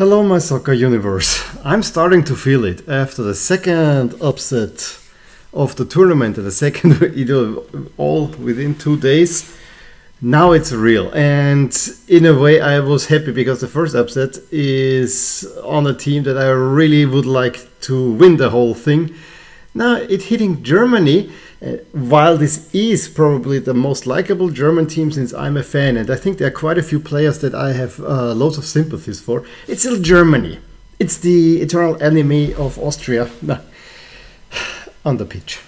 Hello, my soccer universe. I'm starting to feel it after the second upset of the tournament and the second, all within two days. Now it's real, and in a way, I was happy because the first upset is on a team that I really would like to win the whole thing. Now it hitting Germany, uh, while this is probably the most likable German team since I'm a fan, and I think there are quite a few players that I have uh, loads of sympathies for. It's still Germany. It's the eternal enemy of Austria on the pitch.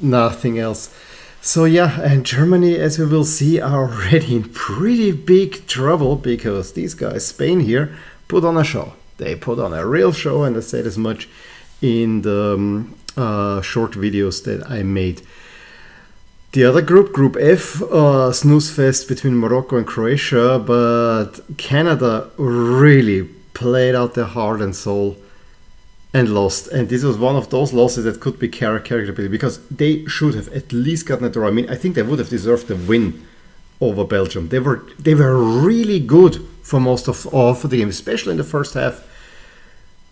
Nothing else. So yeah, and Germany, as we will see, are already in pretty big trouble because these guys, Spain here, put on a show. They put on a real show, and I said as much in the um, uh, short videos that I made. The other group, Group F, uh, snooze fest between Morocco and Croatia, but Canada really played out their heart and soul and lost. And this was one of those losses that could be character because they should have at least gotten a draw. I mean, I think they would have deserved the win over Belgium. They were they were really good for most of, of the game, especially in the first half.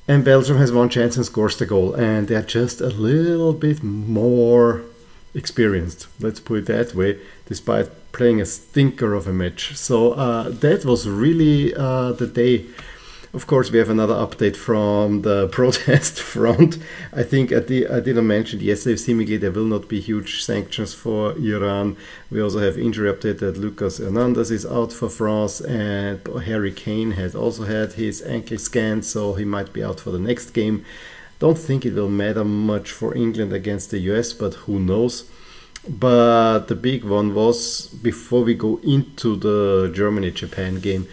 And Belgium has one chance and scores the goal, and they're just a little bit more experienced. Let's put it that way, despite playing a stinker of a match. So uh, that was really uh, the day of course, we have another update from the protest front. I think I, di- I didn't mention yesterday, seemingly there will not be huge sanctions for Iran. We also have injury update that Lucas Hernandez is out for France and Harry Kane has also had his ankle scanned, so he might be out for the next game. Don't think it will matter much for England against the US, but who knows. But the big one was before we go into the Germany Japan game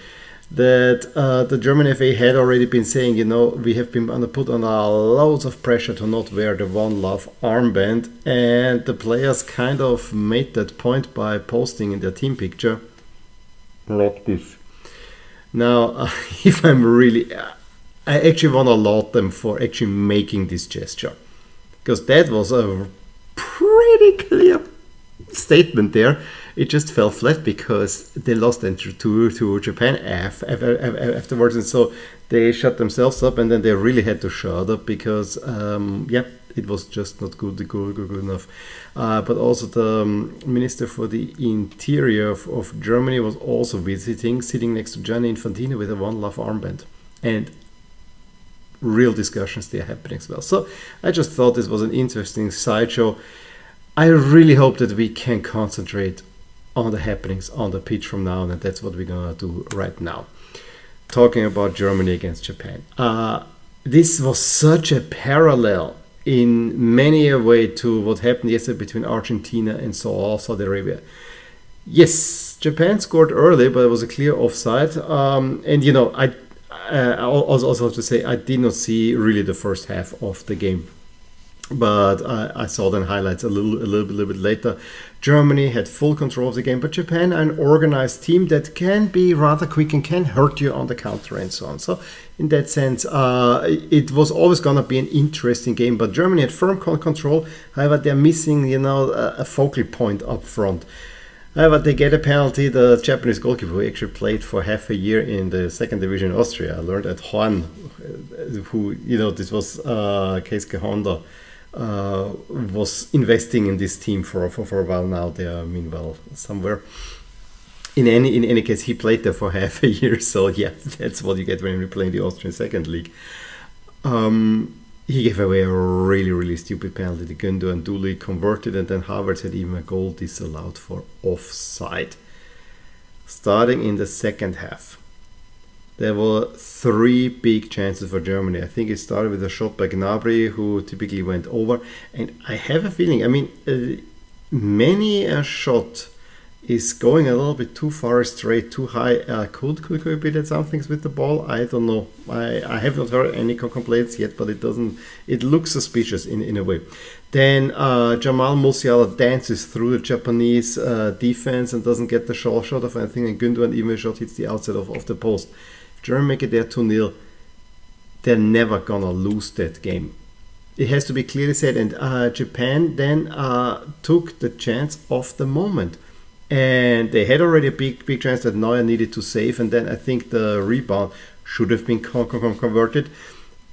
that uh, the German FA had already been saying, you know, we have been under, put under loads of pressure to not wear the One Love armband, and the players kind of made that point by posting in their team picture like this. Now, uh, if I'm really, I actually want to laud them for actually making this gesture, because that was a pretty clear statement there. It just fell flat because they lost entry to to Japan afterwards, and so they shut themselves up, and then they really had to shut up because um, yeah, it was just not good good, good, good enough. Uh, but also the um, minister for the interior of, of, Germany was also visiting, sitting next to Gianni Infantino with a One Love armband, and real discussions there happening as well. So I just thought this was an interesting sideshow. I really hope that we can concentrate on the happenings on the pitch from now on, and that's what we're gonna do right now. Talking about Germany against Japan. Uh, this was such a parallel in many a way to what happened yesterday between Argentina and Saudi Arabia. Yes, Japan scored early, but it was a clear offside. Um, and you know, I uh, also also have to say I did not see really the first half of the game but I, I, saw the highlights a little a little, a little bit later. Germany had full control of the game, but Japan an organized team that can be rather quick and can hurt you on the counter and so on. So in that sense, uh, it was always gonna be an interesting game. But Germany had firm control. However, they're missing you know a focal point up front. However, they get a penalty. The Japanese goalkeeper who actually played for half a year in the second division in Austria, I learned at Horn, who you know this was uh, Keisuke Honda uh, was investing in this team for, for, for a while now. They are meanwhile somewhere. In any in any case, he played there for half a year, so yeah, that's what you get when you play in the Austrian second league. Um, he gave away a really really stupid penalty. The Gundogan duly converted, and then Havertz had even a goal disallowed for offside. Starting in the second half, there were three big chances for Germany. I think it started with a shot by Gnabry, who typically went over. And I have a feeling, I mean, uh, many a shot is going a little bit too far straight, too high. Uh, could, could could be that something's with the ball? I don't know. I, I have not heard any complaints yet, but it doesn't. It looks suspicious in, in a way. Then uh, Jamal Musiala dances through the Japanese uh, defense and doesn't get the shot, shot of anything, and Gundogan even shot hits the outside of, of the post. Germany make it there 2 0, they're never gonna lose that game. It has to be clearly said. And uh, Japan then uh, took the chance of the moment. And they had already a big, big chance that Neuer needed to save. And then I think the rebound should have been con- con- converted.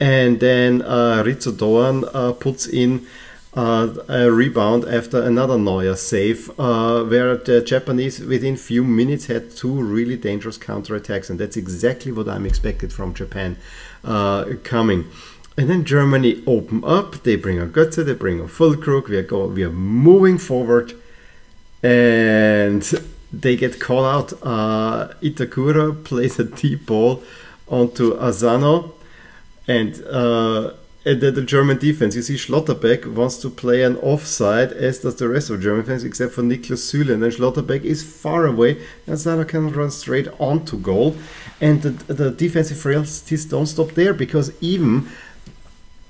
And then uh, Ritsu Doan uh, puts in uh, a rebound after another Neuer save, uh, where the Japanese within few minutes had two really dangerous counterattacks, and that's exactly what I'm expected from Japan uh, coming. And then Germany open up. They bring a Götze, they bring on Füllkrug. We are go, we are moving forward, and they get called out. Uh, Itakura plays a deep ball onto Asano, and uh, the German defense. You see, Schlotterbeck wants to play an offside, as does the rest of German defense, except for Niklas Süle. And then Schlotterbeck is far away, and Asano can run straight onto goal. And the, the defensive frailties don't stop there because even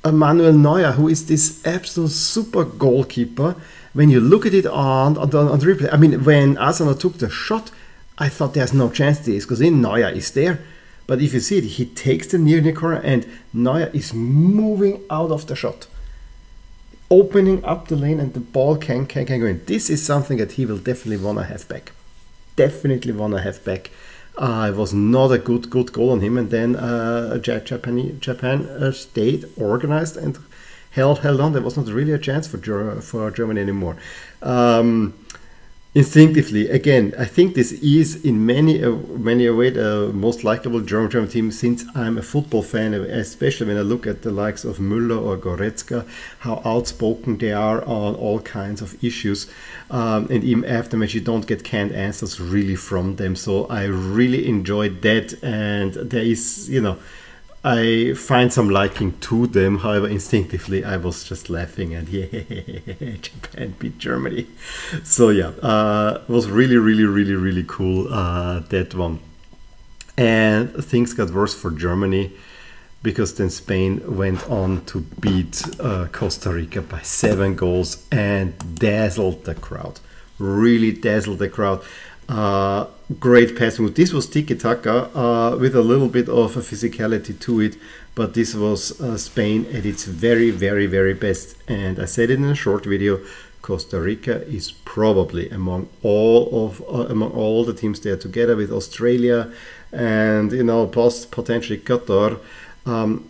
Manuel Neuer, who is this absolute super goalkeeper, when you look at it on, on, the, on the replay, I mean, when Asano took the shot, I thought there's no chance this because in Neuer is there. But if you see it, he takes the near near corner and Neuer is moving out of the shot, opening up the lane, and the ball can, can, can go in. This is something that he will definitely want to have back. Definitely want to have back. Uh, it was not a good good goal on him, and then uh, Japan Japan uh, stayed organized and held held on. There was not really a chance for Ger- for Germany anymore. Um, instinctively, again, I think this is in many uh, many a way the most likable German German team since I'm a football fan, especially when I look at the likes of Müller or Goretzka, how outspoken they are on all kinds of issues, um, and even after match you don't get canned answers really from them. So I really enjoyed that, and there is you know. I find some liking to them. However, instinctively, I was just laughing and yeah, Japan beat Germany. So yeah, uh, was really, really, really, really cool uh, that one. And things got worse for Germany because then Spain went on to beat uh, Costa Rica by seven goals and dazzled the crowd. Really dazzled the crowd. Uh, great pass passing. This was tiki taka uh, with a little bit of a physicality to it, but this was uh, Spain at its very, very, very best. And I said it in a short video. Costa Rica is probably among all of uh, among all the teams there, together with Australia, and you know, post potentially Qatar. Um,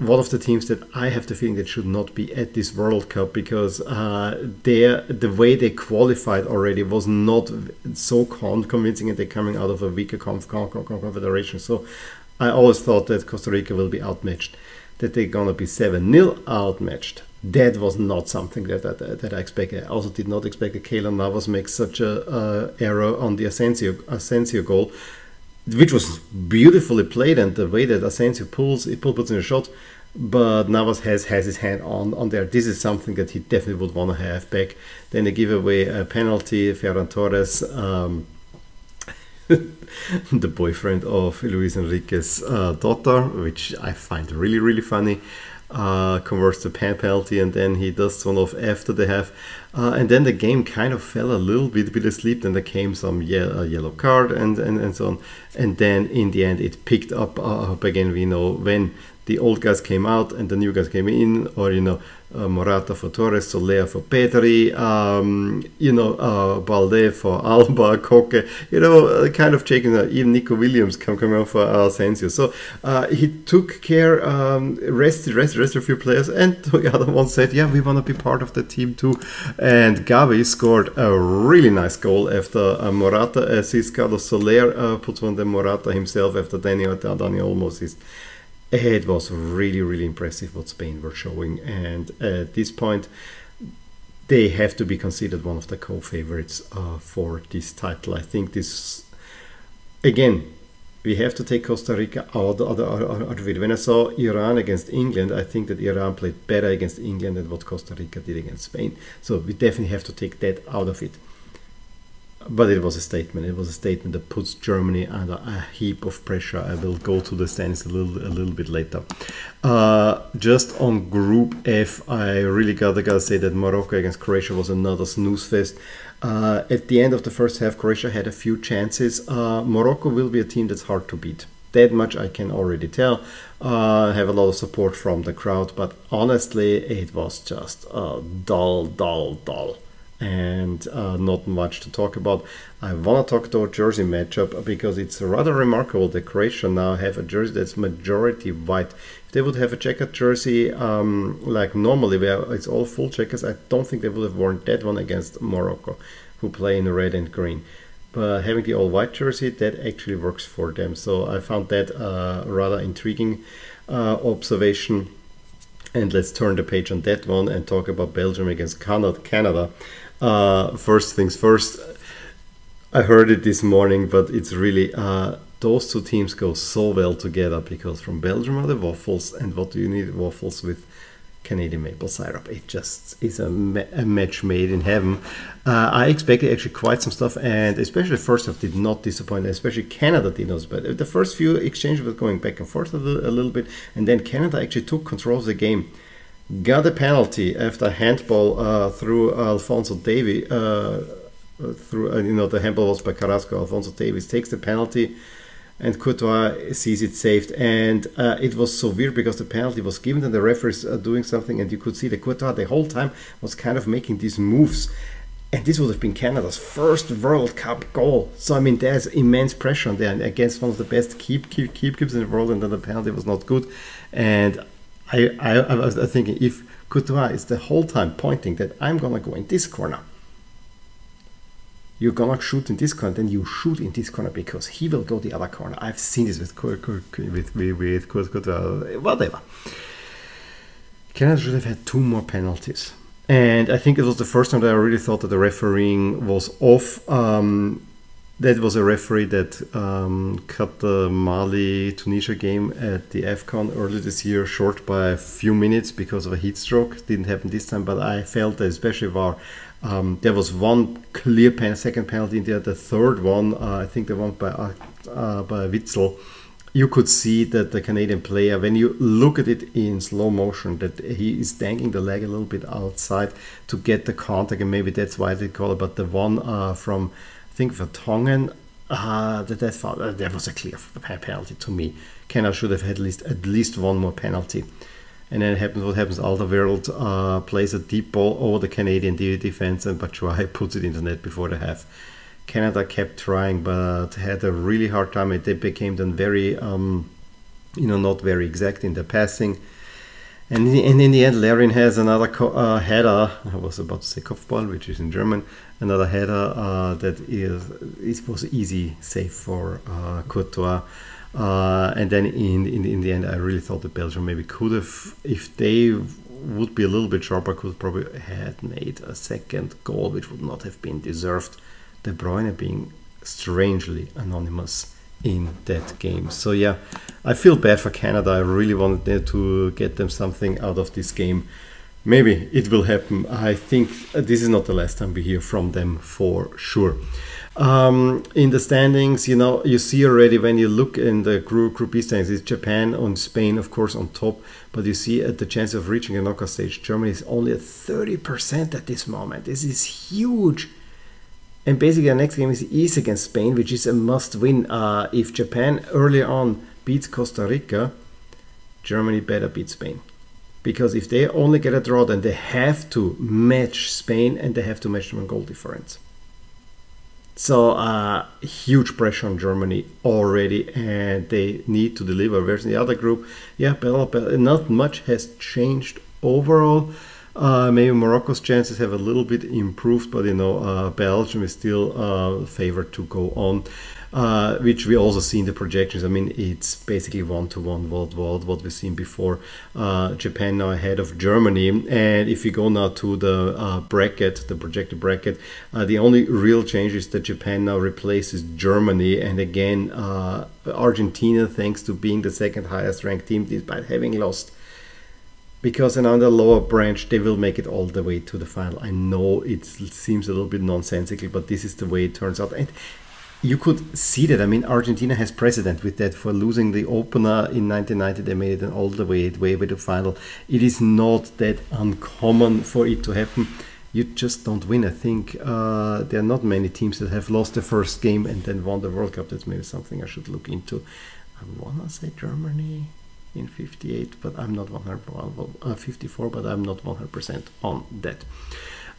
one of the teams that I have the feeling that should not be at this World Cup because uh, the way they qualified already was not so convincing, and they're coming out of a weaker conf- confederation. So I always thought that Costa Rica will be outmatched, that they're gonna be seven 0 outmatched. That was not something that, that, that I expected. I also did not expect that Keylor Navas makes such a uh, error on the Asensio, Asensio goal which was beautifully played and the way that Asensio pulls it puts in a shot but Navas has has his hand on on there. This is something that he definitely would want to have back. Then they give away a penalty Ferran Torres um, the boyfriend of Luis Enrique's uh, daughter which I find really really funny uh, converts the penalty and then he does one off after they have uh, and then the game kind of fell a little bit bit asleep then there came some ye- yellow card and, and and so on. And then in the end it picked up uh, up again we know when the old guys came out and the new guys came in or you know uh, Morata for Torres, Soler for Pedri, um, you know, uh, Balde for Alba, Koke, you know, uh, kind of taking uh, even Nico Williams come coming out for Asensio. So uh, he took care, um, rested, rested, rested a few players, and the other one said, yeah, we want to be part of the team too. And Gavi scored a really nice goal after Morata assist. Carlos Soler puts one, then Morata himself after Daniel, Daniel assist it was really really impressive what Spain were showing and at this point they have to be considered one of the co-favorites uh, for this title I think this again we have to take Costa Rica out, out, out, out of it. When I saw Iran against England, I think that Iran played better against England than what Costa Rica did against Spain. So we definitely have to take that out of it but it was a statement. It was a statement that puts Germany under a heap of pressure. I will go to the standings a little a little bit later. Uh, just on Group F, I really gotta gotta say that Morocco against Croatia was another snooze fest. Uh, at the end of the first half, Croatia had a few chances. Uh, Morocco will be a team that's hard to beat. That much I can already tell. Uh, have a lot of support from the crowd, but honestly, it was just dull, dull, dull and uh, not much to talk about. I want to talk about jersey matchup because it's rather remarkable that Croatia now have a jersey that's majority white. If they would have a checkered jersey um, like normally, where it's all full checkers, I don't think they would have worn that one against Morocco, who play in red and green. But having the all white jersey, that actually works for them. So I found that uh, rather intriguing uh, observation. And let's turn the page on that one and talk about Belgium against Canada. Uh, first things first, I heard it this morning, but it's really uh, those two teams go so well together because from Belgium are the waffles, and what do you need waffles with? Canadian maple syrup. It just is a, ma- a match made in heaven. Uh, I expected actually quite some stuff, and especially the first half did not disappoint. Especially Canada did not. But the first few exchanges were going back and forth a little, a little bit, and then Canada actually took control of the game got a penalty after handball uh, through Alfonso Davies. Uh, uh, through uh, you know the handball was by Carrasco. Alfonso Davies takes the penalty, and Courtois sees it saved. And uh, it was so weird because the penalty was given and the referees are doing something, and you could see that Courtois the whole time was kind of making these moves. And this would have been Canada's first World Cup goal. So I mean, there's immense pressure on there against one of the best keep keep keep keeps in the world, and then the penalty was not good. And I, I, I was thinking if Courtois is the whole time pointing that I'm gonna go in this corner, you're gonna shoot in this corner, then you shoot in this corner because he will go the other corner. I've seen this with with with, with Courtois, whatever. Canada should have had two more penalties. And I think it was the first time that I really thought that the refereeing was off. Um, that was a referee that um, cut the Mali Tunisia game at the AFCON earlier this year short by a few minutes because of a heat stroke. Didn't happen this time, but I felt that especially VAR. Um, there was one clear pen, second penalty in there. The third one, uh, I think the one by uh, by Witsel, you could see that the Canadian player, when you look at it in slow motion, that he is dangling the leg a little bit outside to get the contact, and maybe that's why they call it. But the one uh, from think Vertonghen, uh, that that, uh, that was a clear penalty to me. Canada should have had at least at least one more penalty. And then happens what happens. Alderweireld uh, plays a deep ball over the Canadian defense, and Batshuayi puts it in the net before the half. Canada kept trying, but had a really hard time. It they became then very, um, you know, not very exact in the passing. And in, the, and in the end, Larin has another uh, header. I was about to say Kopfball, which is in German. Another header uh, that is it was easy save for uh, Courtois. Uh, and then in, in in the end, I really thought that Belgium maybe could have, if they would be a little bit sharper, could probably had made a second goal, which would not have been deserved. De Bruyne being strangely anonymous in that game. So yeah, I feel bad for Canada. I really wanted to get them something out of this game. Maybe it will happen. I think this is not the last time we hear from them for sure. Um, in the standings, you know, you see already when you look in the group, group B standings, it's Japan on Spain, of course, on top. But you see at the chance of reaching a knockout stage, Germany is only at 30% at this moment. This is huge. And basically, the next game is, is against Spain, which is a must win. Uh, if Japan early on beats Costa Rica, Germany better beat Spain. Because if they only get a draw, then they have to match Spain and they have to match them on goal difference. So, uh, huge pressure on Germany already, and they need to deliver. Whereas in the other group, yeah, not much has changed overall. Uh, maybe Morocco's chances have a little bit improved, but you know, uh, Belgium is still uh, favored to go on, uh, which we also see in the projections. I mean, it's basically one to one world world what we've seen before. Uh, Japan now ahead of Germany, and if we go now to the uh, bracket, the projected bracket, the only real change is that Japan now replaces Germany, and again, Argentina, thanks to being the second highest ranked team, despite having lost because in the lower branch they will make it all the way to the final. I know it seems a little bit nonsensical, but this is the way it turns out. And you could see that. I mean, Argentina has precedent with that for losing the opener in 1990. They made it all the way, way, way to final. It is not that uncommon for it to happen. You just don't win. I think uh, there are not many teams that have lost the first game and then won the World Cup. That's maybe something I should look into. I want to say Germany in 58, but I'm not 100 uh, 54, but I'm not 100% on that.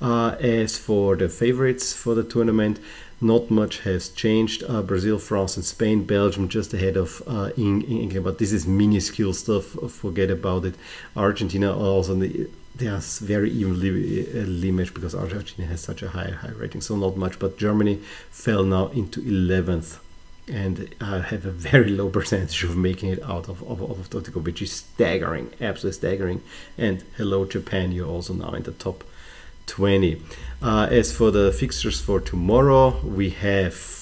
Uh, as for the favorites for the tournament, not much has changed. Uh, Brazil, France, and Spain, Belgium just ahead of uh, England, but this is minuscule stuff. Forget about it. Argentina also they are very evenly uh, matched because Argentina has such a high high rating, so not much. But Germany fell now into 11th and uh, have a very low percentage of making it out of, of, of Tokyo, which is staggering, absolutely staggering. And hello, Japan, you're also now in the top 20. Uh, as for the fixtures for tomorrow, we have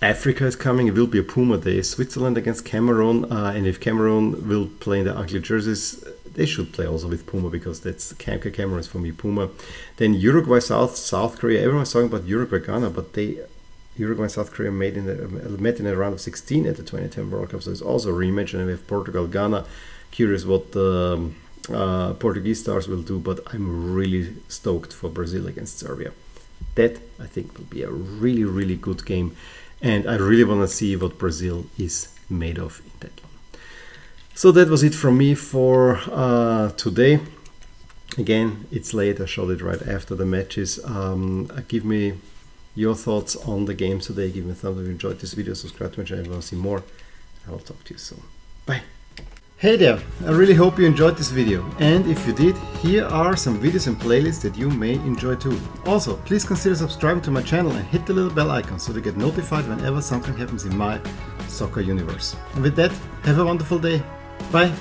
Africa is coming. It will be a Puma day. Switzerland against Cameroon, uh, and if Cameroon will play in the ugly jerseys, they should play also with Puma because that's Cameroon is for me Puma. Then Uruguay, South South Korea. Everyone's talking about Uruguay, Ghana, but they Uruguay and South Korea made in the, met in a round of 16 at the 2010 World Cup. So it's also a rematch, and we have Portugal, Ghana. Curious what the um, uh, Portuguese stars will do, but I'm really stoked for Brazil against Serbia. That I think will be a really, really good game, and I really want to see what Brazil is made of in that one. So that was it from me for uh, today. Again, it's late. I shot it right after the matches. Um, give me your thoughts on the game today. Give me a thumbs up if you enjoyed this video. Subscribe to my channel if you want to see more. I will talk to you soon. Bye. Hey there, I really hope you enjoyed this video and if you did, here are some videos and playlists that you may enjoy too. Also, please consider subscribing to my channel and hit the little bell icon so to get notified whenever something happens in my soccer universe. And with that, have a wonderful day. Bye!